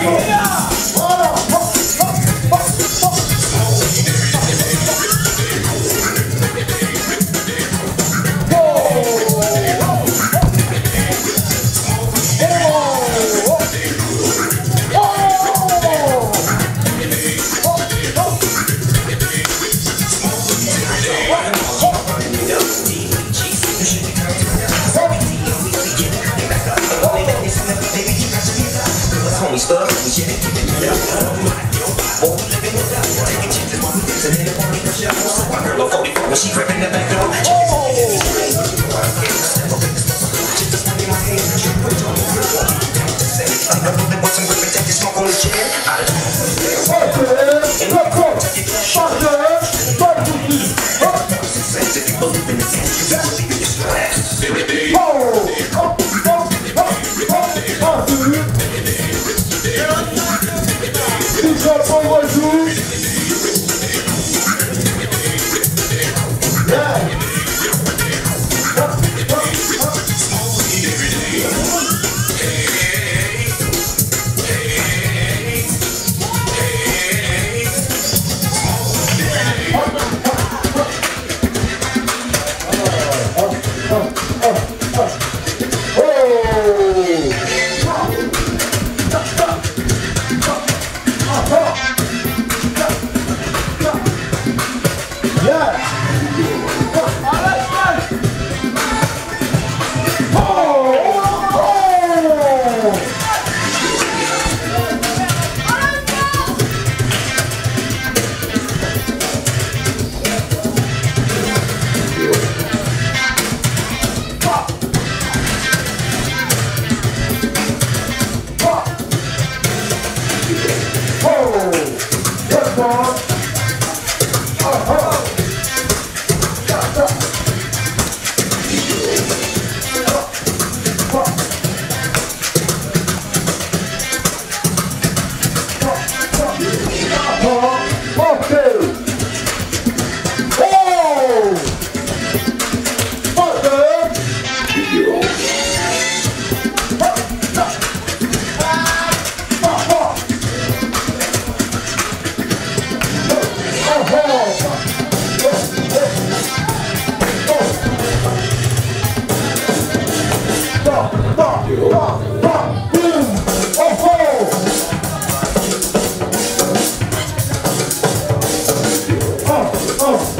Homie when she crept in the back door. I know that what's some grip and take this smoke on the chair. Yes, boss. Oh!